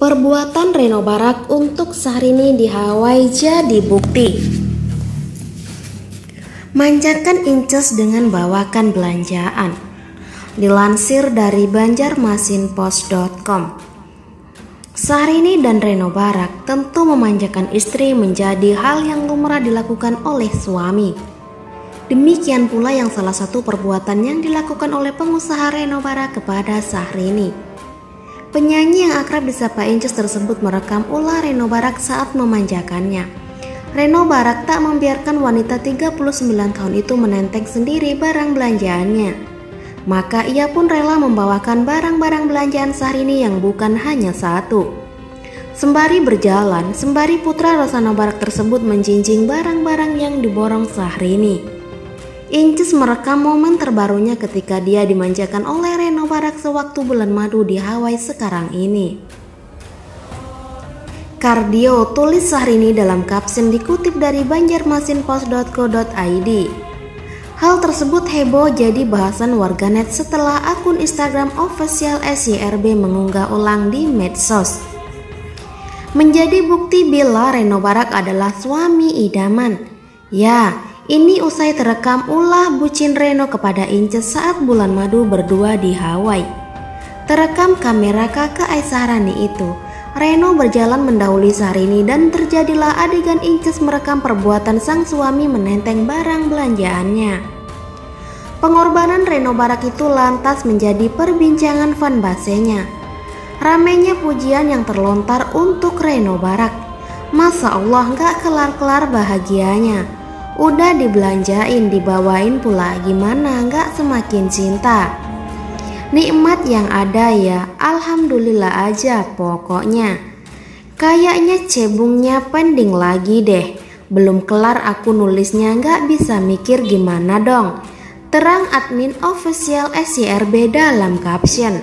Perbuatan Reno Barak untuk Syahrini di Hawaii jadi bukti. Manjakan Inces dengan bawakan belanjaan. Dilansir dari banjarmasinpost.com. Syahrini dan Reno Barak tentu memanjakan istri menjadi hal yang lumrah dilakukan oleh suami. Demikian pula yang salah satu perbuatan yang dilakukan oleh pengusaha Reno Barak kepada Syahrini. Penyanyi yang akrab disapa Inces tersebut merekam ulah Reno Barak saat memanjakannya. Reno Barak tak membiarkan wanita 39 tahun itu menenteng sendiri barang belanjaannya. Maka ia pun rela membawakan barang-barang belanjaan Syahrini yang bukan hanya satu. Sembari berjalan, sembari putra Rosano Barak tersebut menjinjing barang-barang yang diborong Syahrini. Inces merekam momen terbarunya ketika dia dimanjakan oleh Reno Barak sewaktu bulan madu di Hawaii sekarang ini. Kardio tulis Syahrini dalam kapsen dikutip dari banjarmasinpost.co.id. Hal tersebut heboh jadi bahasan warganet setelah akun Instagram official SYRB mengunggah ulang di medsos. Menjadi bukti bila Reno Barak adalah suami idaman. Ya, ini usai terekam ulah bucin Reno kepada Inces saat bulan madu berdua di Hawaii. Terekam kamera kakak Aisyah Rani itu, Reno berjalan mendahului Sarini dan terjadilah adegan Inces merekam perbuatan sang suami menenteng barang belanjaannya. Pengorbanan Reno Barak itu lantas menjadi perbincangan fanbasenya. Ramenya pujian yang terlontar untuk Reno Barak. Masa Allah gak kelar-kelar bahagianya. Udah dibelanjain, dibawain pula. Gimana? Nggak semakin cinta. Nikmat yang ada ya, Alhamdulillah aja pokoknya. Kayaknya cebungnya pending lagi deh. Belum kelar aku nulisnya nggak bisa mikir gimana dong. Terang admin official SCRB dalam caption.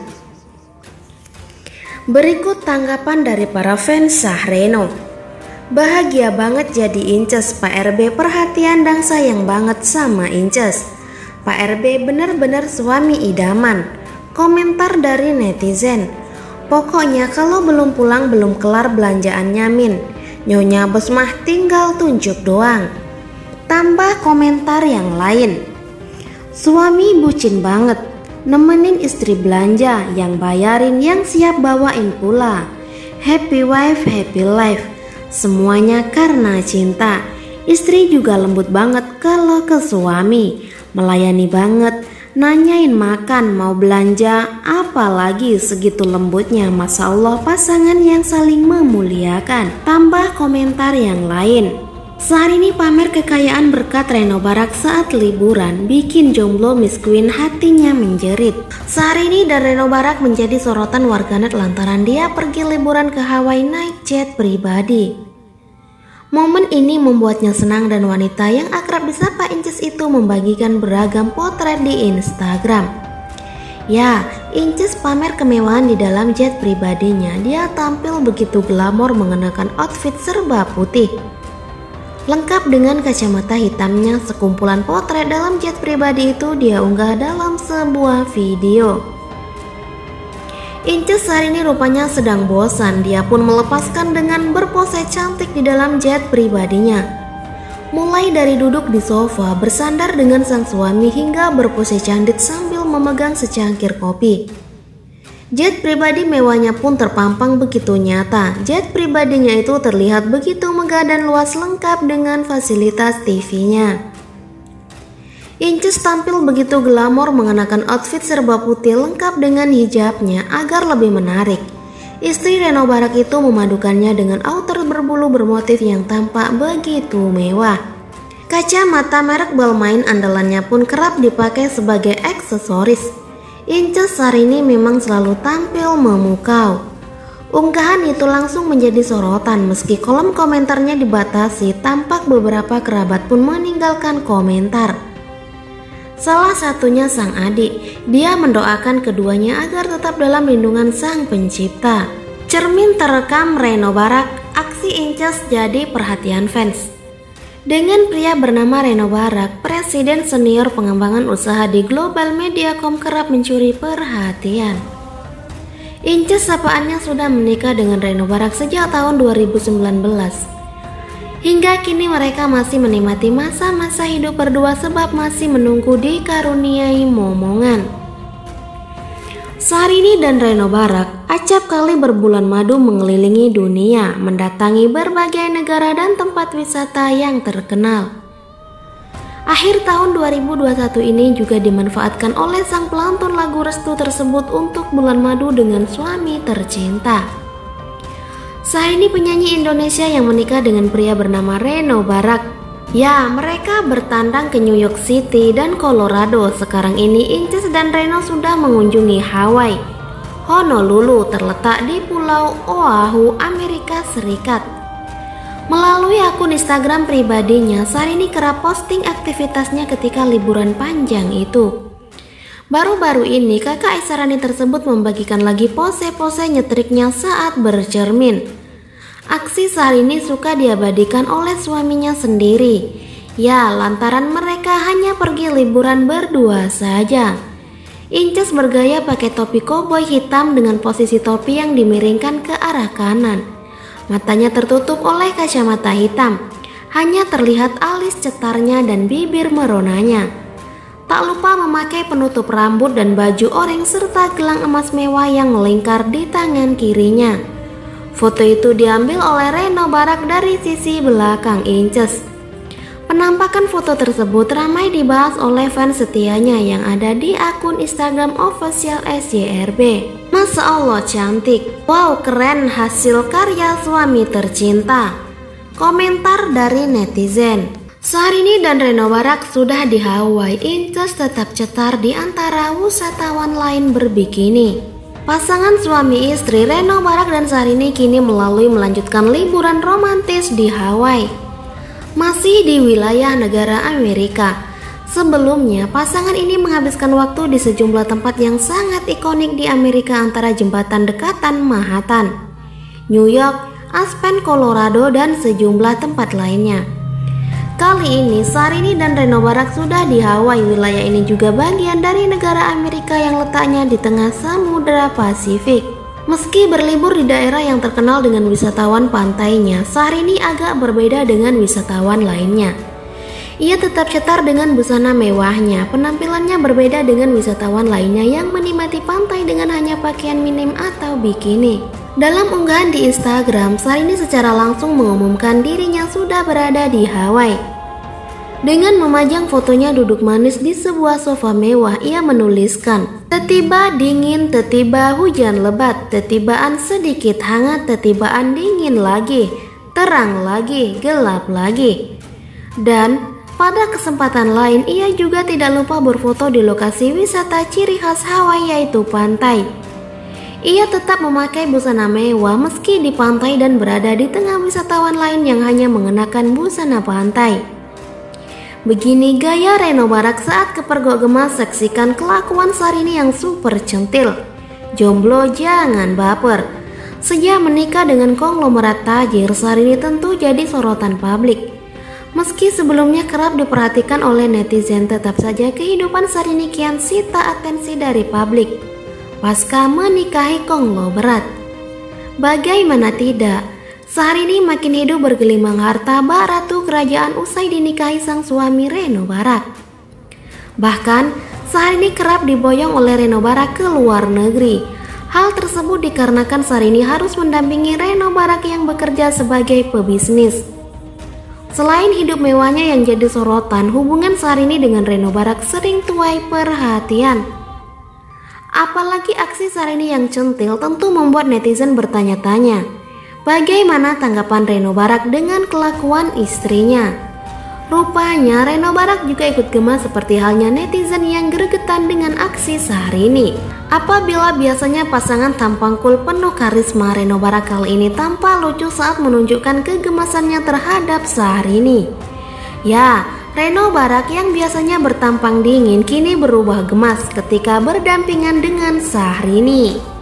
Berikut tanggapan dari para fans Sahreno Bahagia banget jadi Inces, Pak RB perhatian dan sayang banget sama Inces. Pak RB bener-bener suami idaman. Komentar dari netizen. Pokoknya kalau belum pulang belum kelar belanjaannya Min. Nyonya bos mah tinggal tunjuk doang. Tambah komentar yang lain. Suami bucin banget. Nemenin istri belanja yang bayarin yang siap bawain pula. Happy wife, happy life Semuanya karena cinta. Istri juga lembut banget kalau ke suami, melayani banget, nanyain makan mau belanja, apalagi segitu lembutnya. Masya Allah pasangan yang saling memuliakan. Tambah komentar yang lain. Saat ini pamer kekayaan berkat Reno Barak saat liburan bikin jomblo Miss Queen hatinya menjerit. Saat ini dan Reno Barak menjadi sorotan warganet lantaran dia pergi liburan ke Hawaii naik jet pribadi. Momen ini membuatnya senang dan wanita yang akrab disapa Inces itu membagikan beragam potret di Instagram. Ya, Inces pamer kemewahan di dalam jet pribadinya. Dia tampil begitu glamor mengenakan outfit serba putih. Lengkap dengan kacamata hitamnya, sekumpulan potret dalam jet pribadi itu dia unggah dalam sebuah video. Inces hari ini rupanya sedang bosan, dia pun melepaskan dengan berpose cantik di dalam jet pribadinya. Mulai dari duduk di sofa, bersandar dengan sang suami hingga berpose cantik sambil memegang secangkir kopi. Jet pribadi mewahnya pun terpampang begitu nyata. Jet pribadinya itu terlihat begitu megah dan luas lengkap dengan fasilitas TV-nya. Inces tampil begitu glamor mengenakan outfit serba putih lengkap dengan hijabnya agar lebih menarik. Istri Reno Barak itu memadukannya dengan outer berbulu bermotif yang tampak begitu mewah. Kacamata merek Balmain andalannya pun kerap dipakai sebagai aksesoris. Inces ini memang selalu tampil memukau. Unggahan itu langsung menjadi sorotan meski kolom komentarnya dibatasi tampak beberapa kerabat pun meninggalkan komentar. Salah satunya sang adik, dia mendoakan keduanya agar tetap dalam lindungan sang pencipta. Cermin terekam Reno Barak, aksi Inces jadi perhatian fans. Dengan pria bernama Reno Barak, presiden senior pengembangan usaha di Global Mediacom kerap mencuri perhatian. Inces sapaannya sudah menikah dengan Reno Barak sejak tahun 2019. Hingga kini mereka masih menikmati masa-masa hidup berdua sebab masih menunggu dikaruniai momongan. Sarini dan Reno Barak acap kali berbulan madu mengelilingi dunia, mendatangi berbagai negara dan tempat wisata yang terkenal. Akhir tahun 2021 ini juga dimanfaatkan oleh sang pelantun lagu restu tersebut untuk bulan madu dengan suami tercinta. ini penyanyi Indonesia yang menikah dengan pria bernama Reno Barak. Ya, mereka bertandang ke New York City dan Colorado. Sekarang ini Inces dan Reno sudah mengunjungi Hawaii. Honolulu terletak di Pulau Oahu, Amerika Serikat. Melalui akun Instagram pribadinya, Sarini kerap posting aktivitasnya ketika liburan panjang itu. Baru-baru ini kakak Isarani tersebut membagikan lagi pose-pose nyetriknya saat bercermin. Aksi Sarini suka diabadikan oleh suaminya sendiri. Ya, lantaran mereka hanya pergi liburan berdua saja. Inces bergaya pakai topi koboi hitam dengan posisi topi yang dimiringkan ke arah kanan. Matanya tertutup oleh kacamata hitam. Hanya terlihat alis cetarnya dan bibir meronanya. Tak lupa memakai penutup rambut dan baju oranye serta gelang emas mewah yang melingkar di tangan kirinya. Foto itu diambil oleh Reno Barak dari sisi belakang Inces. Penampakan foto tersebut ramai dibahas oleh fans setianya yang ada di akun Instagram official SYRB. Masya Allah cantik Wow keren hasil karya suami tercinta Komentar dari netizen Syahrini dan Reno Barak sudah di Hawaii Inces tetap cetar di antara wisatawan lain berbikini Pasangan suami istri Reno Barak dan Syahrini kini melalui melanjutkan liburan romantis di Hawaii Masih di wilayah negara Amerika Sebelumnya, pasangan ini menghabiskan waktu di sejumlah tempat yang sangat ikonik di Amerika antara jembatan dekatan Manhattan, New York, Aspen, Colorado, dan sejumlah tempat lainnya. Kali ini, Sarini dan Reno Barak sudah di Hawaii. Wilayah ini juga bagian dari negara Amerika yang letaknya di tengah Samudra Pasifik. Meski berlibur di daerah yang terkenal dengan wisatawan pantainya, Sarini agak berbeda dengan wisatawan lainnya. Ia tetap cetar dengan busana mewahnya. Penampilannya berbeda dengan wisatawan lainnya yang menikmati pantai dengan hanya pakaian minim atau bikini. Dalam unggahan di Instagram, Sarini secara langsung mengumumkan dirinya sudah berada di Hawaii. Dengan memajang fotonya duduk manis di sebuah sofa mewah, ia menuliskan, Tetiba dingin, tetiba hujan lebat, tetibaan sedikit hangat, tetibaan dingin lagi, terang lagi, gelap lagi. Dan pada kesempatan lain, ia juga tidak lupa berfoto di lokasi wisata ciri khas Hawaii yaitu pantai. Ia tetap memakai busana mewah meski di pantai dan berada di tengah wisatawan lain yang hanya mengenakan busana pantai. Begini gaya Reno Barak saat kepergok gemas saksikan kelakuan Sarini yang super centil. Jomblo jangan baper. Sejak menikah dengan konglomerat tajir, Sarini tentu jadi sorotan publik. Meski sebelumnya kerap diperhatikan oleh netizen, tetap saja kehidupan Sarini kian sita atensi dari publik. Pasca menikahi Konglo berat. Bagaimana tidak, Sarini makin hidup bergelimang harta bak ratu kerajaan usai dinikahi sang suami Reno Barak. Bahkan, Sarini kerap diboyong oleh Reno Barak ke luar negeri. Hal tersebut dikarenakan Sarini harus mendampingi Reno Barak yang bekerja sebagai pebisnis. Selain hidup mewahnya yang jadi sorotan, hubungan Sarini dengan Reno Barak sering tuai perhatian. Apalagi aksi Sarini yang centil tentu membuat netizen bertanya-tanya, bagaimana tanggapan Reno Barak dengan kelakuan istrinya? Rupanya Reno Barak juga ikut gemas seperti halnya netizen yang gregetan dengan aksi Sarini. Apabila biasanya pasangan tampang cool penuh karisma, Reno Barak kali ini tampak lucu saat menunjukkan kegemasannya terhadap Syahrini. Ya, Reno Barak yang biasanya bertampang dingin kini berubah gemas ketika berdampingan dengan Syahrini.